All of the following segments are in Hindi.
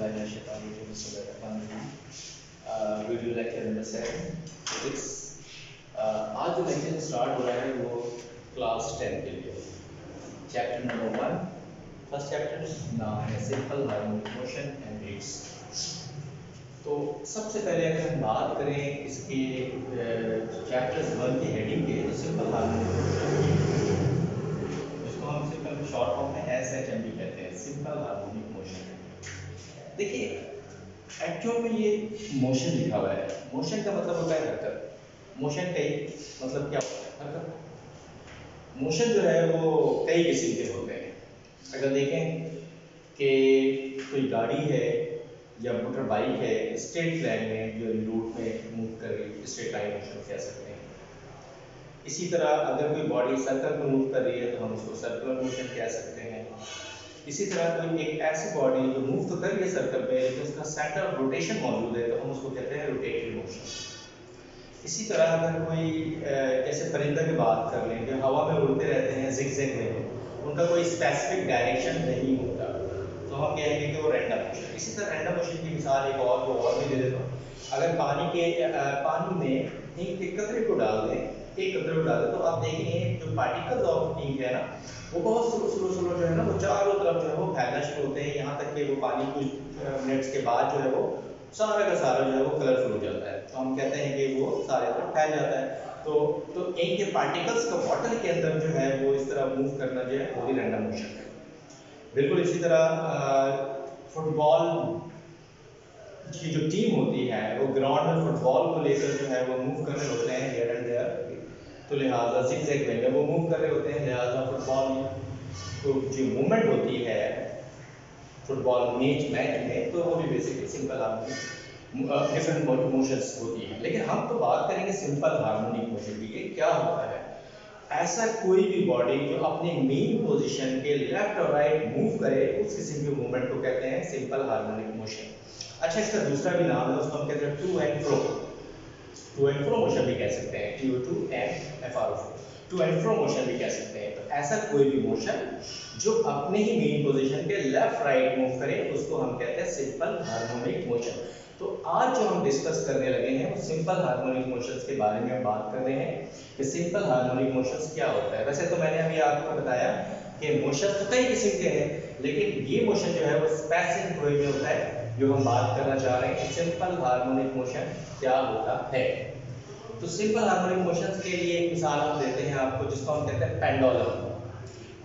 Video lecture number seven physics आज जो लेक्चर स्टार्ट हो रहा है वो क्लास टेन के लिए। Chapter number one first chapter नाम है simple harmonic motion and rates तो सबसे पहले अगर हम बात करें इसके चैप्टर वन की हेडिंग के तो सिंपल हार्मोनिक मोशन जिसको हम सिंपल शॉर्ट फॉर्म में एस एच एम भी कहते हैं सिंपल हार्मोनिक देखिए एक्चुअल में ये मोशन लिखा हुआ है। मोशन का मतलब होता है हरकत मोशन कई मतलब क्या होता है? हरकत मोशन जो है वो कई किस्म के होते हैं। अगर देखें कि कोई गाड़ी है या मोटर बाइक है स्ट्रेट लाइन में जो रूट में मूव कर रही है स्ट्रेट लाइन मोशन कह सकते हैं। इसी तरह अगर कोई बॉडी सर्कल में मूव कर रही है तो हम उसको सर्कुलर मोशन कह सकते हैं। इसी तरह कोई एक ऐसी बॉडी जो मूव तो कर रही है सर्कल पे, लेकिन उसका सेंटर ऑफ़ रोटेशन मौजूद है तो हम उसको कहते हैं रोटेटरी मोशन इसी तरह अगर कोई जैसे परिंदा की बात कर लें, जो हवा में उड़ते रहते हैं जिग में, उनका कोई स्पेसिफिक डायरेक्शन नहीं होता। तो हम कहेंगे कि वो रैंडम मोशन इसी तरह रैंडम मोशन की मिसाल एक और को और भी दे देता हूँ। अगर पानी के पानी में एक कतरे को डाल दें को डाल तो आप देखेंगे जो पार्टिकल्स ऑफ़ इंक है ना, वो बहुत स्लो स्लो स्लो जो है ना, वो चारों तरफ़ जो है वो फैलना शुरू होते हैं। यहाँ तक कि वो पानी कुछ मिनट्स के बाद जो है वो सारा का सारा जो है वो कलरफुल हो जाता है। तो हम कहते हैं कि वो सारे तरफ़ फैल जाता है। तो तो इंक के पार्टिकल्स का वाटर के अंदर जो है वो इस तरह मूव करना जो है वो भी रैंडम मोशन है। बिल्कुल इसी तरह फुटबॉल की जो टीम होती है, वो ग्राउंड में फुटबॉल को लेकर जो है वो मूव कर रहे होते हैं हियर एंड देयर तो लिहाजा सिक्स एक में वो मूव कर रहे होते हैं, लिहाजा फुटबॉल तो जो मूवमेंट होती है फुटबॉल मैच मैच में तो वो भी basically simple harmonic different motions होती है। लेकिन हम तो बात करेंगे सिंपल हार्मोनिक मोशन की क्या होता है। ऐसा कोई भी बॉडी जो अपने मेन पोजीशन के लेफ़्ट और राइट मूव करे, उस किस्म के मूवमेंट को कहते हैं सिंपल हार्मोनिक मोशन अच्छा इसका दूसरा भी नाम है, उसको हम कहते हैं to and fro to and fro motion भी कह सकते हैं T to and F R to and fro motion भी कह सकते हैं। तो ऐसा कोई भी मोशन जो अपने ही मेन पोजीशन के लेफ़्ट राइट मूव करे, उसको हम कहते हैं सिंपल हार्मोनिक मोशन तो आज जो हम डिस्कस करने लगे हैं वो सिंपल हार्मोनिक मोशंस के बारे में बात कर रहे हैं कि सिंपल हार्मोनिक मोशंस क्या होता है। वैसे तो मैंने अभी आपको बताया कि मोशन तो कई किस्म के हैं, लेकिन ये मोशन जो है वो स्पेसिफिक वे में होता है जो हम बात करना चाह रहे हैं सिंपल हार्मोनिक मोशन क्या होता है? तो सिंपल हार्मोनिक मोशन के लिए एक मिसाल हम देते हैं आपको, जिसको हम कहते हैं पेंडोलम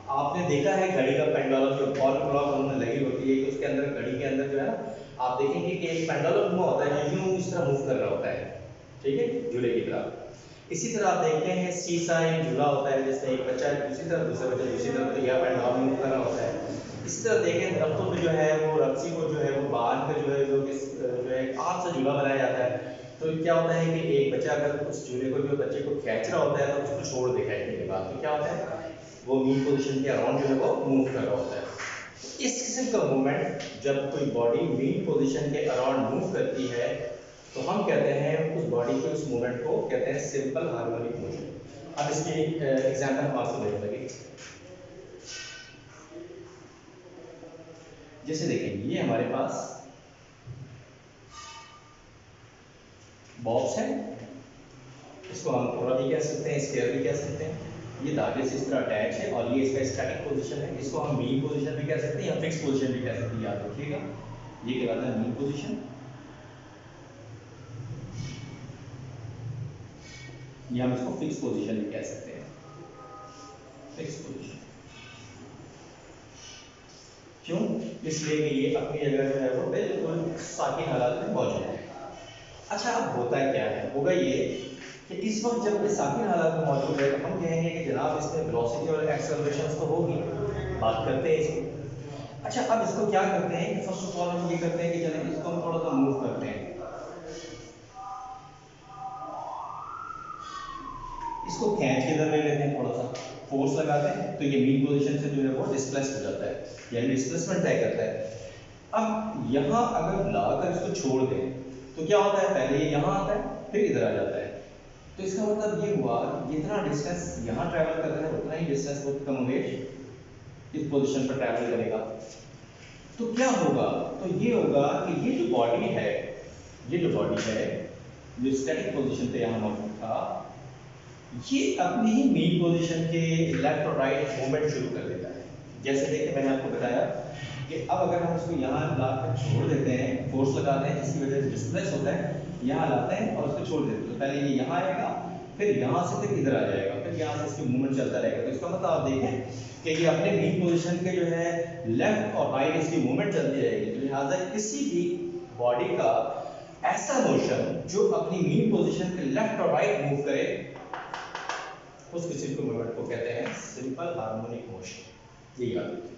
आपने देखा है घड़ी का पेंडोलम जो फॉल क्लॉक उनमें लगी होती है, कि उसके अंदर, घड़ी के अंदर जो है ना, आप देखेंगे कि एक पेंडोलम हुआ होता है, यूँ इस तरह मूव कर रहा होता है। ठीक है? झूले की तरह। इसी तरह आप देखते हैं सीसा एक झूला होता है, जिसमें एक बच्चा दूसरी तरफ़, दूसरा बच्चा दूसरी तरफ़ तो यह पेंडोलम मूव कर रहा होता है। इसी तरह देखें दरख्तों में जो है वो रस्सी को जो है वो बाँध कर जो है जो जो है आग से झूला बनाया जाता है। तो क्या होता है कि एक बच्चा अगर उस झूले को, जो बच्चे को खींच रहा होता है तो उसको छोड़ देगा इतने के बाद तो क्या होता है? वो मीन पोजिशन के अराउंड जो है वो मूव कर रहा होता है। इस किस्म का मूवमेंट जब कोई बॉडी मीन पोजिशन के अराउंड मूव करती है तो हम कहते हैं उस बॉडी के उस मूवमेंट को कहते हैं सिंपल हार्मोनिक मोशन अब इसकी एग्ज़ाम्पल हम आपको देने लगे। जैसे देखें, ये हमारे पास बॉक्स है। इसको हम थोड़ा भी कह सकते हैं स्केयर भी कह सकते हैं। ये धागे से इस तरह अटैच है और ये इसका स्टैटिक पोजीशन है। इसको हम मीन पोजीशन भी कह सकते हैं या फिक्स पोजीशन भी कह सकते हैं, याद रखिएगा। ये कहलाता है मीन पोजीशन या हम इसको फिक्स पोजीशन भी कह सकते हैं। फिक्स पोजीशन क्यों? इसलिए कि ये अपनी जगह जो है वो बिल्कुल साकिन हालात में मौजूद है। अच्छा अब होता है क्या है? होगा ये कि इस वक्त जब ये साकिन हालात में मौजूद है तो हम कहेंगे कि जनाब, इसमें वेलोसिटी और एक्सेलरेशन तो होगी। बात करते हैं इसको। अच्छा अब इसको क्या करते हैं? फ़र्स्ट ऑफ़ ऑल हम ये करते हैं कि चलें इसको हम थोड़ा सा मूव करते हैं। इसको खींच के इधर ले लेते हैं थोड़ा सा? फोर्स लगाते हैं तो ये मीन पोजीशन से जो है वो डिस्प्लेस हो जाता है, यानी डिस्प्लेसमेंट तय करता है। अब यहाँ अगर लाकर इसको छोड़ दें तो क्या होता है? पहले ये यहाँ आता है, फिर इधर आ जाता है। तो इसका मतलब ये हुआ, जितना डिस्टेंस यहाँ ट्रैवल कर रहा है, उतना ही डिस्टेंस वो कमोवेश इस पोजीशन पर ट्रैवल करेगा। तो क्या होगा? तो ये होगा कि ये जो बॉडी है, ये जो बॉडी है, जो स्टैटिक पोजीशन पे यहाँ मौजूद था ये अपनी ही मीन पोजीशन के लेफ़्ट और राइट मूवमेंट शुरू कर देता है। जैसे देखिए, मैंने आपको बताया कि अब अगर हम इसको यहाँ लाकर छोड़ देते हैं फोर्स लगाते हैं, जिसकी वजह से डिस्प्लेस होता है, यहाँ लाते हैं और उसको छोड़ देते हैं। तो पहले ये यहाँ आएगा, फिर यहाँ से फिर इधर आ जाएगा, फिर यहाँ से इसकी मूवमेंट चलता रहेगा। तो इसका मतलब आप देखें कि ये अपने मीन पोजीशन के जो है लेफ़्ट और राइट इसकी मूवमेंट चलती रहेगी। तो लिहाजा किसी भी बॉडी का ऐसा मोशन जो अपनी मीन पोजीशन के लेफ़्ट और राइट मूव करे उस किसी को मूवमेंट को कहते हैं सिंपल हार्मोनिक मोशन ये याद रखिए।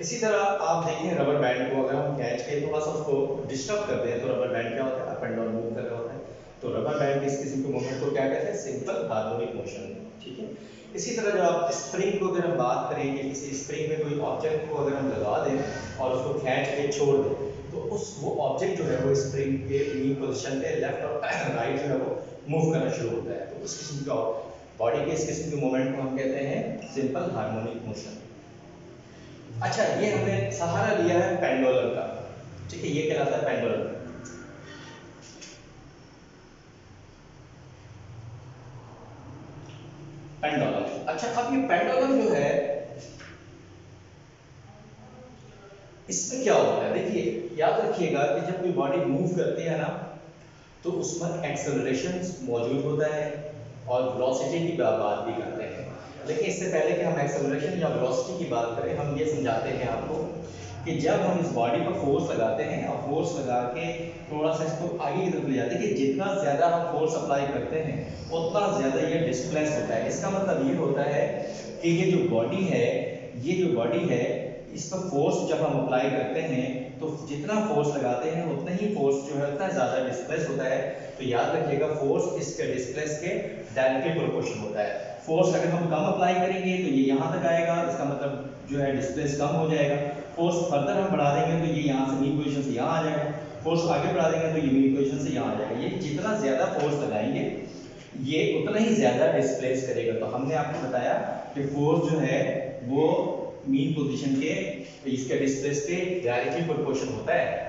इसी तरह आप देखें रबर बैंड को अगर हम खींच के थोड़ा सा उसको डिस्टर्ब करते हैं तो रबर बैंड क्या होता है? अप एंड डाउन मूव कर रहा होता है। तो रबर बैंड इस किस्म के मूवमेंट को क्या कहते हैं? सिंपल हार्मोनिक मोशन ठीक है? इसी तरह जो आप स्प्रिंग को अगर हम बात करें कि किसी स्प्रिंग में कोई ऑब्जेक्ट को अगर हम लगा दें और उसको खींच के छोड़ दें तो उस वो ऑब्जेक्ट जो है वो स्प्रिंग के पोजिशन पे लेफ़्ट और राइट जो है वो मूव करना शुरू होता है। तो उस किस्म का बॉडी के इस किस्म के मूवमेंट को हम कहते हैं सिंपल हार्मोनिक मोशन अच्छा ये हमने सहारा लिया है पेंडोलम का। ठीक है, ये कहलाता है पेंडोलम पेंडोलम अच्छा अब ये पेंडोलम जो है, इसमें क्या होता है? देखिए, याद रखिएगा कि जब कोई बॉडी मूव करती है ना तो उसमें एक्सेलरेशन मौजूद होता है। और वेलोसिटी की बात भी करते हैं। लेकिन इससे पहले कि हम एक्सेलरेशन या वेलोसिटी की बात करें, हम ये समझाते हैं आपको कि जब हम इस बॉडी पर फोर्स लगाते हैं और फोर्स लगा के थोड़ा सा इसको आगे की तरफ़ ले जाते हैं कि जितना ज़्यादा हम फोर्स अप्लाई करते हैं, उतना ज़्यादा ये डिस्प्लेस होता है। इसका मतलब ये होता है कि ये जो बॉडी है, ये जो बॉडी है, इस पर फोर्स जब हम अप्लाई करते हैं तो जितना फोर्स लगाते हैं, उतना ही फोर्स जो है, उतना ज़्यादा डिस्प्लेस होता है। तो याद रखिएगा फोर्स इसके डिस्प्लेस के डायरेक्टली प्रोपोर्शन होता है। फोर्स अगर हम कम अप्लाई करेंगे तो ये यहाँ तक आएगा, इसका मतलब जो है डिस्प्लेस कम हो जाएगा। फोर्स फर्दर हम बढ़ा देंगे तो ये यहाँ से मीन पोजिशन से यहाँ आ जाएगा। फोर्स आगे बढ़ा देंगे तो ये मीन पोजिशन से यहाँ आ जाएगा। ये जितना ज़्यादा फोर्स लगाएँगे, ये उतना ही ज़्यादा डिस्प्लेस करेगा। तो हमने आपको बताया कि फोर्स जो है, वो मीन पोजिशन के, इसके डिस्प्लेस के डायरेक्टली प्रोपोर्शन होता है।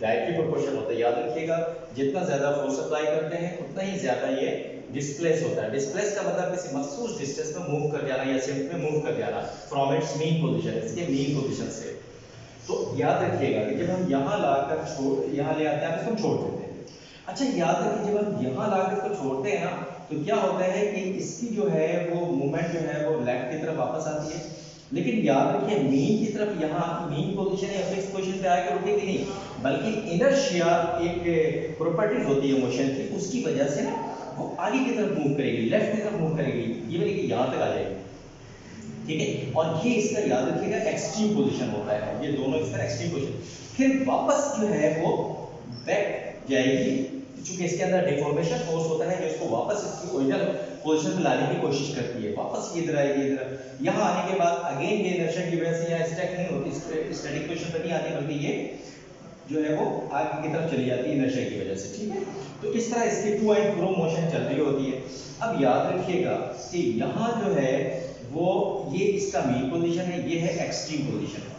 डायरेक्टली प्रोपोर्शन होता है। याद रखिएगा, जितना ज़्यादा फोर्स अप्लाई करते हैं, उतना ही ज़्यादा ये डिस्प्लेस होता है। डिस्प्लेस का मतलब किसी मखसूस डिस्टेंस में मूव कर जाना या शिफ्ट में मूव कर जाना फ्रॉम इट्स मीन पोजीशन इसके मीन पोजीशन से। तो याद रखिएगा कि जब हम यहाँ लाकर छोड़, यहाँ ले आते हैं, इसको छोड़ देते हैं। अच्छा याद रखिए, जब हम यहाँ लाकर इसको छोड़ते हैं ना तो क्या होता है कि इसकी जो है, वो मूवमेंट जो है, वो लेफ़्ट की तरफ़ वापस आती है। लेकिन याद रखिए मीन की तरफ़ यहाँ मीन पोजीशन या फिक्स पोजीशन पे आकर रुकेगी नहीं। बल्कि इनर्शिया एक प्रॉपर्टीज़ होती है मोशन की, उसकी वजह से ना वो आगे की तरफ़ मूव करेगी लेफ़्ट की तरफ़ मूव करेगी। ये कि यहाँ तक आ जाएगी। ठीक है? और ये इसका याद रखिएगा एक्सट्रीम पोजीशन होता है। ये दोनों इसका एक्सट्रीम पोजीशन फिर वापस जो है वो बैक जाएगी। चूँकि इसके अंदर डिफॉर्मेशन फोर्स होता है जो इसको वापस इसकी ओरिजिनल पोजीशन पे लाने की कोशिश करती है। वापस इधर आएगी, इधर यहाँ आने के बाद अगेन ये इनर्शिया की वजह से यहाँ स्टैक नहीं होती स्टैटिक पोजीशन पर नहीं आती बल्कि ये जो है वो आगे की तरफ़ चली जाती है नशे की वजह से, ठीक है? तो इस तरह इसकी टू एंड फ्रो मोशन चल रही होती है। अब याद रखिएगा कि यहाँ जो है वो ये इसका मेन पोजीशन है, ये है एक्सट्रीम पोजीशन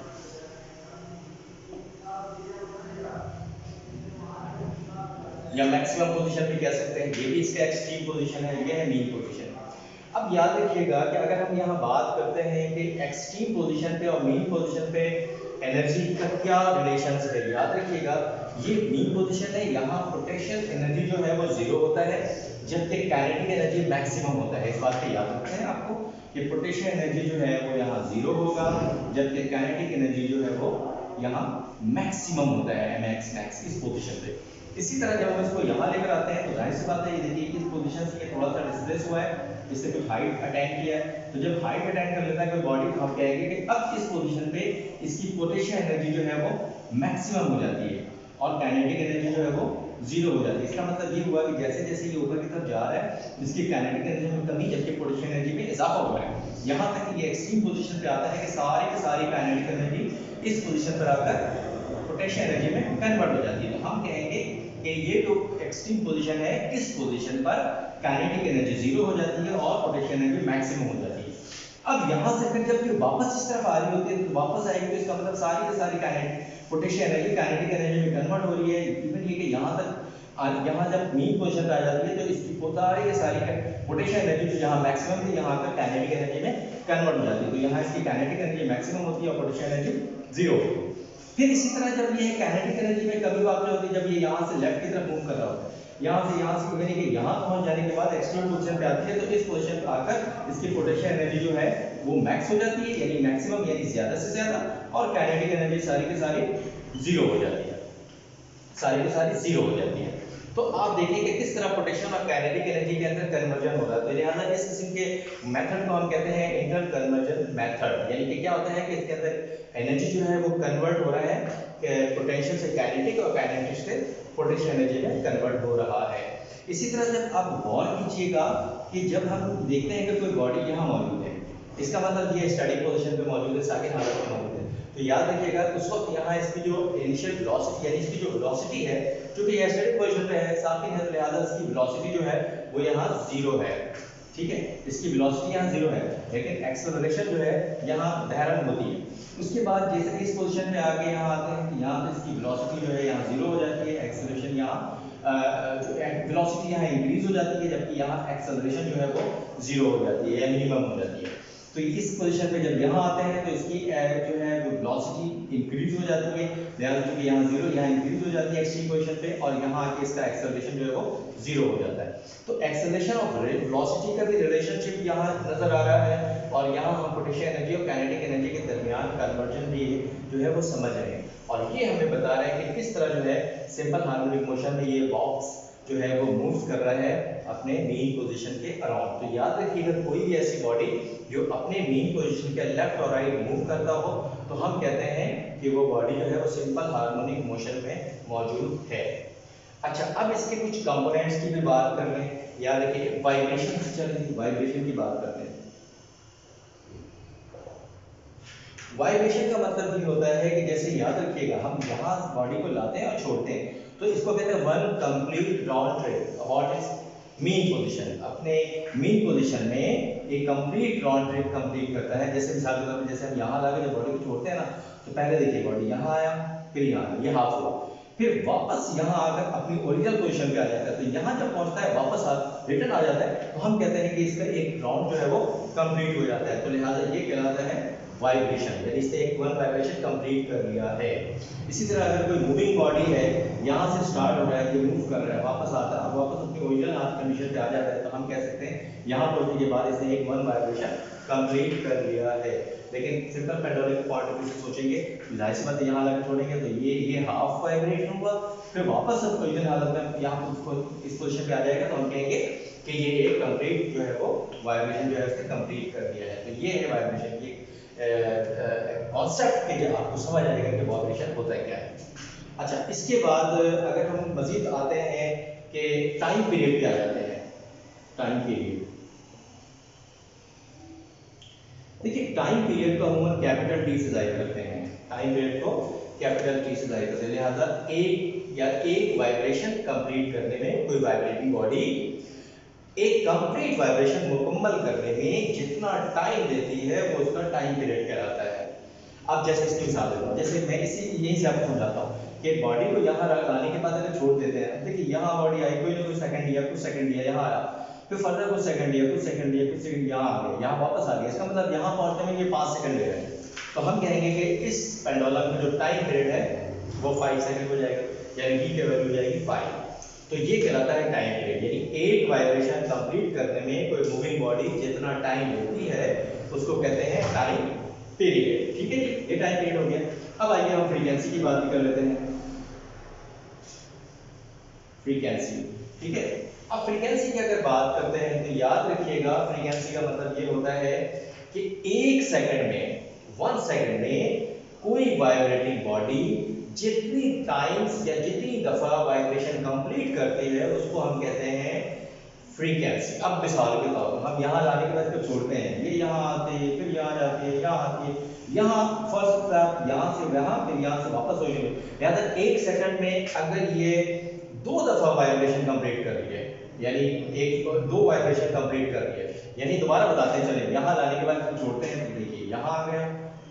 या मैक्सिमम पोजीशन भी कह सकते हैं। ये भी इसका एक्सट्रीम पोजीशन है, ये है मेन पोजीशन अब याद रखिएगा कि अगर हम यहाँ बात करते हैं कि एक्सट्रीम पोजीशन पे और मेन पोजीशन पे एनर्जी का क्या रिलेशन है, याद रखिएगा, ये मीन पोजीशन है, यहाँ पोटेंशियल एनर्जी जो है वो ज़ीरो होता है, जबकि काइनेटिक एनर्जी मैक्सिमम होता है। इस बात को याद रखना है आपको कि पोटेंशियल एनर्जी जो है वो यहाँ ज़ीरो होगा, जबकि काइनेटिक एनर्जी जो है वो यहाँ मैक्सिमम होता है एम एक्स मैक्स इस पोजीशन पे। इसी तरह जब हम इसको यहाँ लेकर आते हैं तो ज़ाहिर सी बात है, ये देखिए इस पोजीशन से ये थोड़ा सा डिस्प्लेस हुआ है इससे कुछ हाइट अटेंड किया है। तो जब हाइट अटैक कर लेता है बॉडी तो हम कहेंगे कि अब इस पोजीशन पे इसकी पोटेंशियल एनर्जी जो है वो मैक्सिमम हो जाती है और काइनेटिक एनर्जी जो है वो ज़ीरो हो जाती है। इसका मतलब ये हुआ कि जैसे जैसे ये ऊपर की तरफ़ जा रहा है, इसकी काइनेटिक एनर्जी में कमी, जबकि पोटेंशियल एनर्जी में इजाफा हो रहा है। यहाँ तक ये एक्सट्रीम पोजीशन पे आता है कि सारी की सारी काइनेटिक एनर्जी इस पोजीशन पर आकर पोटेंशियल एनर्जी में कन्वर्ट हो जाती है। तो हम कहेंगे कि ये जो एक्सट्रीम पोजीशन है, इस पोजीशन पर काइनेटिक एनर्जी ज़ीरो हो जाती है और पोटेंशियल एनर्जी मैक्सिमम हो जाती है। अब यहाँ से फिर जब फिर वापस इस तरफ़ आ रही होती है तो वापस आएगी तो इसका मतलब सारी की सारी kinetic potential energy kinetic energy में कन्वर्ट हो रही है। इवन ये कि यहाँ तक यहाँ जब मीन पोजिशन आ जाती है तो इसकी सारी की सारी पोटेंशियल एनर्जी जो यहाँ मैक्सिमम थी, यहाँ पर काइनेटिक एनर्जी में कन्वर्ट हो जाती है। तो यहाँ इसकी काइनेटिक एनर्जी मैक्सिमम होती है और पोटेंशियल एनर्जी ज़ीरो फिर इसी तरह जब ये काइनेटिक एनर्जी में कभी वापस होती है जब ये यहाँ से लेफ़्ट की तरफ़ मूव कर रहा होता है, यहाँ से यहाँ से यानी कि यहाँ पहुँच जाने के बाद एक्सट्रीम पोजीशन पे आती है तो इस पोजीशन पे आकर इसकी पोटेंशियल एनर्जी जो है, वो मैक्स हो जाती है, यानी मैक्सिमम यानी ज़्यादा से ज़्यादा, और काइनेटिक एनर्जी सारी की सारी ज़ीरो हो जाती है। सारी की सारी ज़ीरो हो जाती है। तो आप देखिए कि किस तरह पोटेंशियल और काइनेटिक एनर्जी के अंदर कन्वर्जन हो रहा है। तो लिहाजा इस किस्म के मेथड को हम कहते हैं इंटर कन्वर्जन मेथड यानी कि क्या होता है कि इसके अंदर एनर्जी जो है वो कन्वर्ट हो रहा है पोटेंशियल से काइनेटिक और काइनेटिक से पोटेंशियल एनर्जी में कन्वर्ट हो रहा है। इसी तरह जब आप गौर कीजिएगा कि जब हम देखते हैं कि कोई बॉडी यहाँ मौजूद है, इसका मतलब ये स्टडी पोजीशन पे मौजूद है साकिन हालत में मौजूद है। तो याद रखिएगा, उस वक्त यहाँ इसकी जो इनिशियल वेलोसिटी यानी इसकी जो वेलोसिटी है क्योंकि ये स्टडी पोजिशन पे है साकिन है तो लिहाजा इसकी वेलोसिटी जो है, वो यहाँ ज़ीरो है। ठीक है? इसकी वेलोसिटी यहाँ ज़ीरो है। लेकिन एक्सेलरेशन जो है, यहाँ धारण होती है। उसके बाद जैसे इस पोजीशन में आके यहाँ आते हैं तो यहाँ पे इसकी वेलोसिटी जो है, यहाँ ज़ीरो हो जाती है। एक्सेलरेशन यहाँ वेलोसिटी यहाँ इंक्रीज हो जाती है, जबकि यहाँ एक्सेलरेशन जो है वो ज़ीरो हो जाती है, या मिनिमम हो जाती है। तो इस पोजीशन पे जब यहाँ आते हैं तो इसकी जो है वो वेलोसिटी इंक्रीज हो जाती है। लिहाजा चूँकि यहाँ ज़ीरो यहाँ इंक्रीज हो जाती है एक्सट्रीम पोजीशन पे और यहाँ आके इसका एक्सेलरेशन जो है वो ज़ीरो हो जाता है। तो एक्सेलरेशन और वेलोसिटी का भी रिलेशनशिप यहाँ नज़र आ रहा है और यहाँ हम पोटेंशियल एनर्जी और काइनेटिक एनर्जी के दरमियान कन्वर्जन भी जो है वो समझ रहे हैं। और ये हमें बता रहे हैं कि किस तरह जो है सिंपल हार्मोनिक मोशन में ये बॉक्स जो है वो मूव कर रहा है अपने मेन पोजीशन के अराउंड तो याद रखिएगा, कोई भी ऐसी बॉडी जो अपने मेन पोजीशन के लेफ़्ट और राइट मूव करता हो तो हम कहते हैं कि वो बॉडी जो है वो सिंपल हार्मोनिक मोशन में मौजूद है। अच्छा अब इसके कुछ कंपोनेंट्स की भी बात कर हैं याद रखिए वाइब्रेशन से चलिए वाइब्रेशन की बात करते हैं। वाइब्रेशन का मतलब ये होता है कि जैसे याद रखिएगा, हम यहाँ बॉडी को लाते हैं और छोड़ते हैं। तो इसको कहते हैं one complete round trip what is mean position अपने मीन पोजीशन में एक कंप्लीट राउंड ट्रिप कंप्लीट करता है. जैसे मिसाल के तौर पर जैसे हम यहाँ लाके जब बॉडी को छोड़ते हैं ना तो पहले देखिए बॉडी यहाँ आया, फिर यहाँ ये हाफ़ हुआ. फिर वापस यहाँ आकर अपनी ओरिजिनल पोजीशन पे आ जाता है. तो यहाँ जब पहुँचता है, वापस आ रिटर्न आ जाता है तो हम कहते हैं कि इसका एक राउंड जो है वो कंप्लीट हो जाता है. तो लिहाजा ये कहलाता है वाइब्रेशन यानी इससे एक वन वाइब्रेशन कंप्लीट कर लिया है। इसी तरह अगर कोई मूविंग बॉडी है, यहाँ से स्टार्ट हो रहा है ये मूव कर रहा है, वापस आता है, वापस अपनी ओरिजिनल हाथ कंडीशन पे आ जाता है तो हम कह सकते हैं, यहाँ पहुँचने के बाद इसने एक वन वाइब्रेशन कंप्लीट कर लिया है। लेकिन सिंपल पेंडोलिक पॉइंट ऑफ़ सोचेंगे ज़ाहिर बात यहाँ लगा छोड़ेंगे तो ये ये हाफ़ वाइब्रेशन हुआ, फिर वापस अब ओरिजिनल हालत में यहाँ इस पोजीशन पे आ जाएगा तो हम कहेंगे कि ये एक कंप्लीट जो है वो वाइब्रेशन जो है उसने कंप्लीट कर दिया है। तो ये है वाइब्रेशन की कॉन्सेप्ट के लिए आपको समझ आएगा कि वाइब्रेशन होता है क्या है। अच्छा इसके बाद अगर हम मजीद आते हैं कि टाइम पीरियड पे आ जाते हैं। टाइम पीरियड देखिए टाइम पीरियड को हम कैपिटल टी से ज़ाहिर करते हैं। टाइम पीरियड को कैपिटल टी से ज़ाहिर करते हैं। लिहाजा एक या एक वाइब्रेशन कंप्लीट करने में कोई वाइब्रेटिंग बॉडी एक कंप्लीट वाइब्रेशन मुकम्मल करने में जितना टाइम देती है, वो उसका टाइम पीरियड कहलाता है। अब जैसे इसकी मिसाल देता हूँ। जैसे मैं इसी, यहीं से आपको समझाता हूँ कि बॉडी को यहाँ लाने के बाद अगर छोड़ देते हैं, देखिए यहाँ बॉडी आई, कोई ना कोई सेकंड दिया कुछ सेकंड दिया यहाँ आया, फिर फर्दर कुछ सेकंड दिया कुछ सेकंड दिया कुछ सेकंड यहाँ आ गया, यहाँ वापस आ गया। इसका मतलब यहाँ पहुँचने में ये पाँच सेकंड ले रहे हैं। तो हम कहेंगे कि इस पेंडोलम में जो टाइम पीरियड है, वो फाइव सेकेंड हो जाएगा, यानी की वैल्यू हो जाएगी फाइव तो ये कहलाता है टाइम पीरियड यानी एक वाइब्रेशन कंप्लीट करने में कोई मूविंग बॉडी जितना टाइम लेती है, उसको कहते हैं टाइम पीरियड ठीक है ये टाइम पीरियड हो गया। अब आइए हम फ्रीक्वेंसी की बात कर लेते हैं। फ्रीक्वेंसी ठीक है? अब फ्रीक्वेंसी की अगर बात करते हैं तो याद रखिएगा फ्रीक्वेंसी का मतलब ये होता है कि एक सेकंड में वन सेकंड में कोई वाइब्रेटिंग बॉडी जितनी टाइम्स या जितनी दफ़ा वाइब्रेशन कंप्लीट करती है, उसको हम कहते हैं फ्रीक्वेंसी अब मिसाल के तौर पर हम यहाँ लाने के बाद फिर छोड़ते हैं। ये यहाँ आते हैं फिर यहाँ जाते हैं यहाँ आते हैं यहाँ फ़र्स्ट ट्रैप यहाँ से यहाँ फिर यहाँ से वापस हो जाए लिहाजा एक सेकंड में अगर ये दो दफ़ा वाइब्रेशन कंप्लीट कर रही है, यानी एक, दो वाइब्रेशन कंप्लीट कर रही है, यानी दोबारा बताते हैं चले यहाँ लाने के बाद जोड़ते हैं तो देखिए, यहाँ आ गया,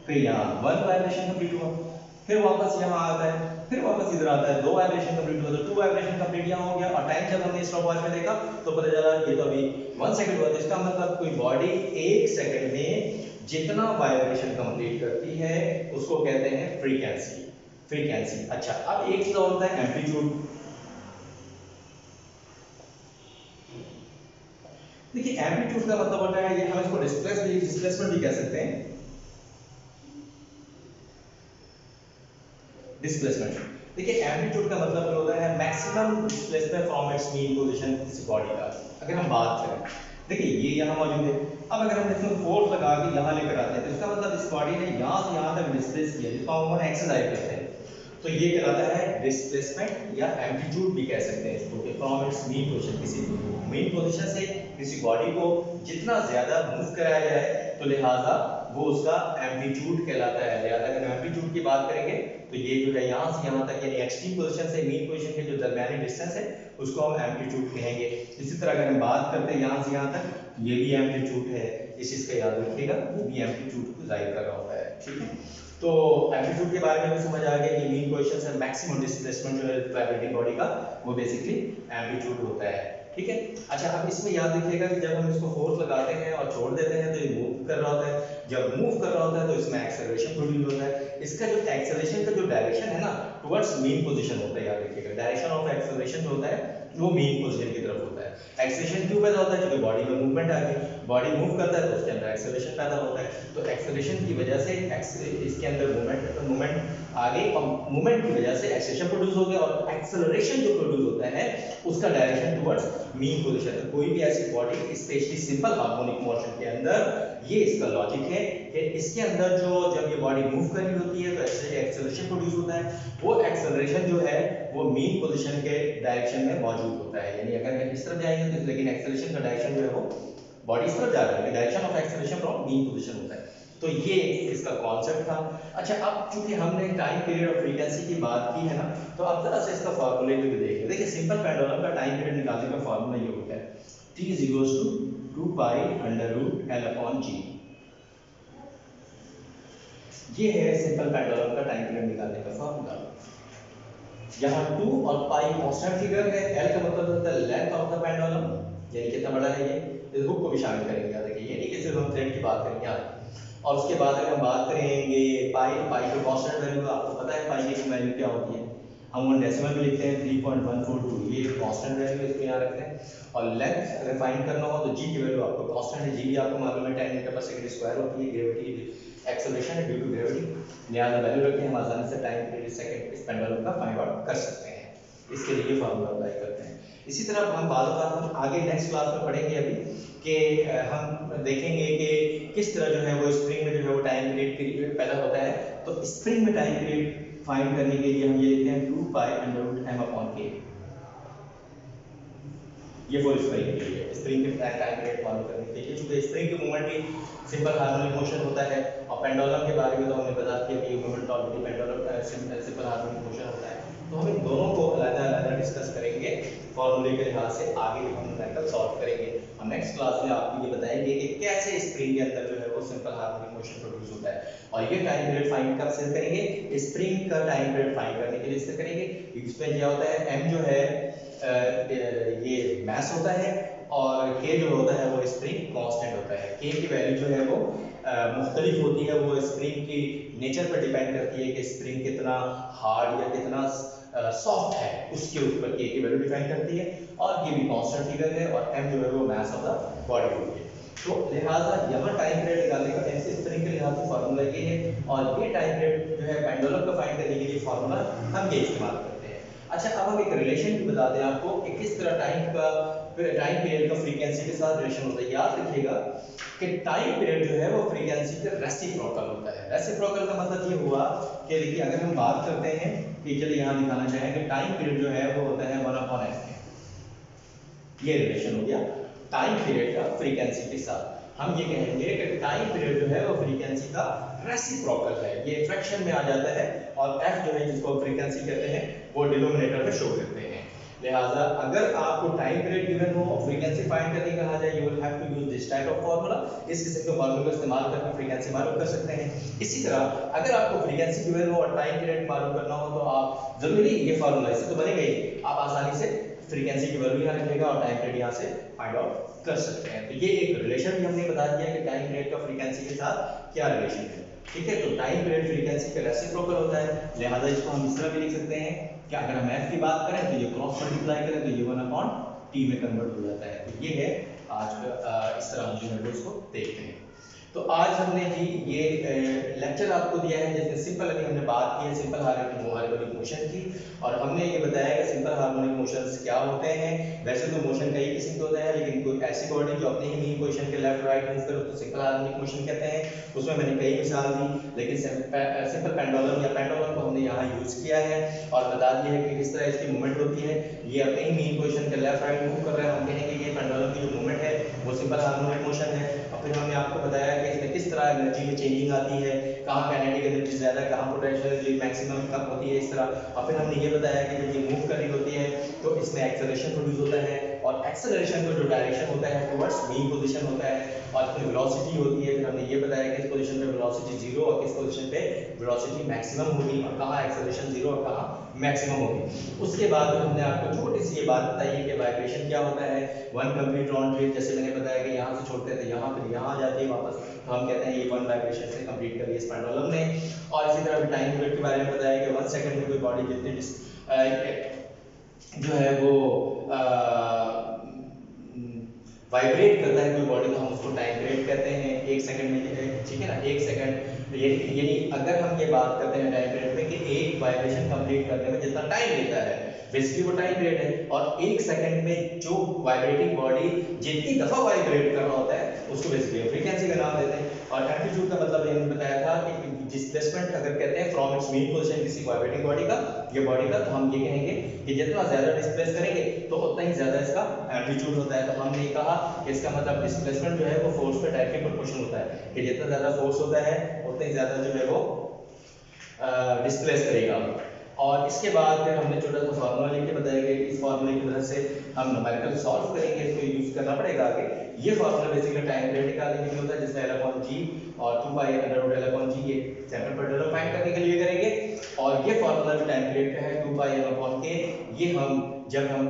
फिर यहाँ वन वाइब्रेशन कंप्लीट हुआ। फिर वापस यहाँ आता है, फिर वापस इधर आता है। दो वाइब्रेशन कंप्लीट हुआ तो टू वाइब्रेशन कंप्लीट यहाँ हो गया, और टाइम जब हमने स्टॉप वॉच में देखा तो पता चला ये तो अभी वन सेकंड हुआ तो इसका मतलब कोई बॉडी एक सेकंड में जितना वाइब्रेशन कंप्लीट करती है, उसको कहते हैं फ्रीक्वेंसी फ्रीक्वेंसी अच्छा अब एक चीज़ होता है एम्पलीट्यूड देखिए एम्पलीट्यूड का मतलब होता है, ये हम इसको डिस्प्लेस डिस्प्लेसमेंट भी कह सकते हैं। डिस्प्लेसमेंट देखिए एम्पलीट्यूड का मतलब ये होता है? Maximum displacement from its mean position किसी बॉडी का। अगर हम बात करें, देखिए, ये यहाँ मौजूद है। अब अगर हम इसमें फोर्स लगा के यहाँ लेकर आते हैं तो इसका मतलब इस बॉडी ने यहाँ से यहाँ तक डिस्प्लेस किया, जिसको हम एक्सरसाइज कहते हैं। तो ये कहलाता है डिस्प्लेसमेंट या एम्पलीट्यूड भी कह सकते हैं इसको कि फ्रॉम इट्स मीन पोजीशन किसी मीन पोजीशन से किसी बॉडी को जितना ज़्यादा मूव कराया जाए तो लिहाजा वो उसका एम्पलीट्यूड कहलाता है। लिहाजा अगर एम्पलीट्यूड की बात करेंगे तो ये जो है, यहाँ से यहाँ तक यानी एक्सट्रीम पोजीशन से मीन पोजीशन के जो दरमियानी डिस्टेंस है, उसको हम एम्पलीट्यूड कहेंगे। इसी तरह अगर हम बात करते हैं यहाँ से यहाँ तक, ये भी एम्पलीट्यूड है। इस चीज़ का याद रखिएगा ये भी एम्पलीट्यूड को ज़ाहिर कर रहा होता है, ठीक है? तो एम्पलीट्यूड के बारे में भी समझ आ गया कि मीन पोजीशन से मैक्सिमम डिस्प्लेसमेंट जो है वाइब्रेटिंग बॉडी का, वो बेसिकली एम्पलीट्यूड होता है। ठीक है? अच्छा अब इसमें याद रखिएगा कि जब हम इसको फोर्स लगाते हैं और छोड़ देते हैं तो ये मूव कर रहा होता है। जब मूव कर रहा होता है तो इसमें एक्सेलरेशन प्रोड्यूस होता है। इसका जो एक्सेलरेशन का जो डायरेक्शन है ना टुवर्ड्स मेन पोजीशन होता है, याद रखिएगा। डायरेक्शन ऑफ़ एक्सेलरेशन जो होता है, वो मेन पोजीशन की तरफ़ होता है। एक्सेलरेशन क्यों पैदा होता है? क्योंकि बॉडी में मूवमेंट आ गई। बॉडी मूव करता है तो उसके अंदर एक्सेलरेशन पैदा होता है। तो एक्सेलरेशन की वजह से इसके अंदर मूवमेंट मूवमेंट आ गई और मूवमेंट की वजह से एक्सेलरेशन प्रोड्यूस हो गया और एक्सेलरेशन जो प्रोड्यूस होता है, उसका डायरेक्शन टुवर्ड्स मीन पोजीशन तो कोई भी ऐसी body specially simple harmonic motion के अंदर, ये इसका लॉजिक है कि इसके अंदर जो जब ये बॉडी मूव कर रही होती है तो एक्सेलरेशन प्रोड्यूस होता है। वो एक्सेलरेशन जो है, वो मीन पोजीशन के डायरेक्शन में मौजूद होता है। यानी अगर इस तरफ़ जाएँगे तो लेकिन एक्सेलरेशन का डायरेक्शन जो है वो बॉडी तरफ़ जा रही है direction of acceleration from mean position होता है। तो ये इसका कॉन्सेप्ट था। अच्छा अब चूँकि हमने टाइम पीरियड और फ्रीक्वेंसी की बात की है ना तो अब जरा से इसका फार्मूले भी देखिए। देखिए सिंपल पेंडुलम का टाइम पीरियड निकालने का फार्मूला ये होता है। T is equals to 2 pi under root l upon g ये है सिंपल पेंडुलम का टाइम पीरियड निकालने का फार्मूला यहाँ 2 और पाई कांस्टेंट फिगर है। L का मतलब होता है लेंथ ऑफ़ द पेंडुलम यानी कितना बड़ा है ये? इस बुक को भी शामिल करेंगे, याद रखिए। ये नहीं कि सिर्फ़ हम थ्रेड की बात करेंगे, याद और उसके बाद अगर हम बात करेंगे पाई पाई का कांस्टेंट वैल्यू आपको पता है पाई की वैल्यू क्या होती है? हम वन डेसिमल में लिखते हैं 3.142 ये कांस्टेंट वैल्यू इसको यहाँ रखते हैं। और लेंथ अगर फाइंड करना हो तो जी की वैल्यू आपको कांस्टेंट है जी भी आपको मालूम है 10 मीटर पर सेकंड स्क्वायर होती है ग्रेविटी एक्सेलरेशन है ड्यू टू ग्रेविटी लिहाजा वैल्यू रखें, हम आसानी से टाइम पीरियड सेकंड इस पेंडुलम का फाइंड आउट कर सकते हैं। इसके लिए फार्मूला अप्लाई करते हैं। इसी तरह हम बाद बात हम आगे नेक्स्ट क्लास में पढ़ेंगे अभी कि हम देखेंगे कि किस तरह जो है वो स्प्रिंग में जो है वो टाइम पीरियड पैदा होता है। तो स्प्रिंग में टाइम पीरियड फाइंड करने के लिए हम ये लिखते हैं 2 pi under root m upon k ये फॉर स्प्रिंग के लिए स्प्रिंग के टाइम पीरियड मालूम करने के लिए। क्योंकि स्प्रिंग की मूवमेंट भी सिंपल हार्मोनिक मोशन होता है और पेंडुलम के बारे में तो हमने बता दिया कि movement already pendulum simple harmonic motion होता है। तो हम इन दोनों को अलग-अलग डिस्कस करेंगे। फॉर्मूले के लिहाज से आगे हम सॉल्व करेंगे। और नेक्स्ट क्लास में आपको ये बताएँगे कि कैसे स्प्रिंग के अंदर जो है वो सिंपल हार्मोनिक मोशन प्रोड्यूस होता है। और ये टाइम पीरियड फाइंड कब से करेंगे? स्प्रिंग का टाइम पीरियड फाइंड करने के लिए इससे करेंगे। इसमें क्या होता है? M जो है ये मास होता है और k जो होता है वो स्प्रिंग कांस्टेंट होता है। K की वैल्यू जो है वो मुख्तलिफ़ होती है। वो स्प्रिंग की नेचर पर डिपेंड करती है कि स्प्रिंग कितना हार्ड या कितना सॉफ्ट है उसके ऊपर के की वैल्यू डिफाइन करती है और ये भी कांस्टेंट फिगर है और m जो है वो मास ऑफ़ द बॉडी होती है तो लिहाजा यहाँ टाइम पीरियड निकालने का ऐसे स्प्रिंग के लिहाज से फार्मूला ये है और ये टाइम पीरियड जो है पेंडुलम का फाइंड करने के लिए फार्मूला हम ये इस्तेमाल करते हैं अच्छा अब हम एक रिलेशन भी बता दें आपको कि किस तरह टाइम का टाइम पीरियड का फ्रीक्वेंसी के साथ रिलेशन होता है याद रखिएगा कि टाइम पीरियड जो है वो फ्रीक्वेंसी का रेसिप्रोकल होता है रेसिप्रोकल का मतलब ये हुआ कि देखिए अगर हम बात करते हैं चलिए यहाँ दिखाना चाहेंगे टाइम पीरियड जो है वो होता है वन अपॉन एफ़ ये रिलेशन हो गया टाइम पीरियड का फ्रीक्वेंसी के साथ। हम ये कहेंगे कि टाइम पीरियड जो है वो फ्रीक्वेंसी का रेसिप्रोकल है। ये फ्रैक्शन में आ जाता है और एफ़ जो है जिसको फ्रीक्वेंसी कहते हैं, वो डिनोमिनेटर में शो करते हैं। लिहाजा, अगर आपको टाइम पीरियड गिवन हो और फ्रीक्वेंसी फाइंड करने कहा जाए you will have to use this type of formula इस किस्म के फार्मूले का इस्तेमाल करके फ्रीक्वेंसी मालूम कर सकते हैं। इसी तरह, अगर आपको फ्रीक्वेंसी गिवन हो और टाइम पीरियड मालूम करना हो तो आप ज़रूरी ये फार्मूला इससे तो बनेगा ही। आप आसानी से फ्रीक्वेंसी की वैल्यू यहाँ रखेगा और टाइम पीरियड यहाँ से फाइंड आउट कर सकते हैं। तो ये एक रिलेशन भी हमने बता दिया कि टाइम पीरियड का फ्रीक्वेंसी के साथ क्या रिलेशन है। ठीक है तो टाइम पीरियड फ्रीक्वेंसी का रेसिप्रोकल होता है। लिहाजा इसको हम इस तरह भी लिख सकते हैं कि अगर हम एफ़ की बात करें तो ये क्रॉस मल्टीप्लाई करें तो ये वन अकाउंट टी में कन्वर्ट हो जाता है। तो ये है आज इस तरह हम जो है देखते हैं। तो आज हमने जी ये लेक्चर आपको दिया है जैसे सिंपल अभी हमने बात की है सिंपल हार्मोनिक मोशन की, और हमने ये बताया कि सिंपल हार्मोनिक मोशंस क्या होते हैं। वैसे तो मोशन कई किस्म के होते हैं, लेकिन कोई ऐसी बॉडी जो अपने ही मेन पोजीशन के लेफ़्ट राइट मूव करे, उसको सिंपल हार्मोनिक मोशन कहते हैं। उसमें मैंने कई मिसाल दी, लेकिन सिंपल पेंडोलम या पेंडोलम को हमने यहाँ यूज़ किया है, और बता दिया है कि किस तरह इसकी मूवमेंट होती है। ये अपने ही मेन पोजीशन के लेफ़्ट राइट मूव कर रहे हैं। हम कहेंगे ये पेंडोलम की जो मूवमेंट है, वो सिंपल हार्मोनिक मोशन है। फिर हमने आपको बताया कि इसमें किस तरह एनर्जी में चेंजिंग आती है, कहाँ काइनेटिक एनर्जी ज़्यादा, कहाँ पोटेंशियल एनर्जी मैक्सिमम कम होती है, इस तरह। और फिर हमने ये बताया कि जब ये मूव कर रही होती है तो इसमें एक्सेलेशन प्रोड्यूस होता है और एक्सेलरेशन का जो डायरेक्शन होता है टुवर्ड्स मेन पोजीशन होता है, और फिर वेलोसिटी होती है, फिर हमने ये बताया कि इस पोजीशन पे वेलोसिटी ज़ीरो और किस पोजीशन पे वेलोसिटी मैक्सिमम होगी और कहाँ एक्सेलरेशन ज़ीरो और कहाँ मैक्सिमम होगी। उसके बाद हमने आपको छोटी सी ये बात बताई है कि वाइब्रेशन क्या होता है। वन कंप्लीट राउंड ट्रिप जैसे मैंने बताया कि यहाँ से छोड़ते थे यहाँ, फिर यहाँ जाती है वापस। तो हम कहते हैं ये वन वाइब्रेशन से कंप्लीट कर लिया स्पाइनोलम ने और इसी तरह टाइम पीरियड के बारे में बताया कि वन सेकंड में कोई बॉडी जितनी जो है वो वाइब्रेट करता है कोई बॉडी तो हम उसको टाइम पीरियड कहते हैं, एक सेकंड में ठीक है ना? एक सेकंड यानी अगर हम ये बात करते हैं टाइम पीरियड में कि एक वाइब्रेशन कंप्लीट करने में जितना टाइम लेता है बेसिकली वो टाइम पीरियड है, और एक सेकंड में जो वाइब्रेटिंग बॉडी जितनी दफ़ा वाइब्रेट कर रहा होता है, उसको बेसिकली फ्रीक्वेंसी का नाम देते हैं। और एम्पलीट्यूड का मतलब मैंने बताया था कि डिस्प्लेसमेंट अगर कहते हैं फ्रॉम इट्स मेन पोजीशन किसी वाइब्रेटिंग बॉडी का, ये बॉडी का तो हम ये कहेंगे कि जितना ज़्यादा डिस्प्लेस करेंगे तो उतना ही ज़्यादा इसका एम्पलीट्यूड होता है। तो हमने कहा कि इसका मतलब डिस्प्लेसमेंट जो है वो फोर्स पे डायरेक्टली प्रोपोर्शनल होता है कि जितना ज़्यादा फोर्स होता है, उतना ही ज़्यादा जो है वो डिस्प्लेस करेगा। और इसके बाद फिर हमने छोटा सा फार्मूला लेके बताया गया कि इस फार्मूले की मदद से हम न्यूमेरिकल सॉल्व करेंगे, इसको यूज़ करना पड़ेगा आगे। ये फार्मूला बेसिकली टाइम पीरियड निकालने के लिए होता है, जिसमें एल अपॉन जी और 2 pi under root L upon G ये चैप्टर पर डेवलप फाइंड करने के लिए करेंगे। और ये फार्मूला जो टाइम पीरियड का है 2 पाई एल अपॉन के ये हम, जब हम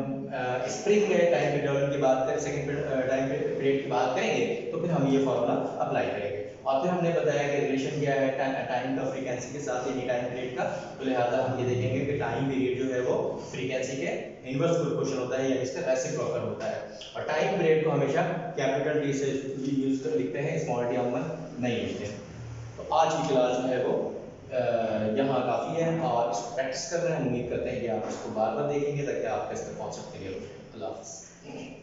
स्प्रिंग में टाइम पीरियड की बात करें सेकंड टाइम पीरियड की बात करेंगे तो फिर हम ये फार्मूला अप्लाई करेंगे। और फिर हमने बताया कि रिलेशन क्या है टाइम का फ्रीक्वेंसी के साथ यानी टाइम पीरियड का। तो लिहाजा हम ये देखेंगे कि टाइम पीरियड जो है वो फ्रीक्वेंसी के इनवर्स प्रोपोर्शनल होता है या इसका रेसिप्रोकल होता है। और टाइम पीरियड को हमेशा कैपिटल टी से यूज़ कर लिखते हैं स्मॉल टी हम नहीं लिखते। तो आज की क्लास जो है वो यहाँ काफ़ी है और प्रैक्टिस कर रहे हैं उम्मीद करते हैं कि आप इसको बार बार देखेंगे ताकि आपका इसका कॉन्सेप्ट क्लियर हो। अल्लाह हाफ़िज़।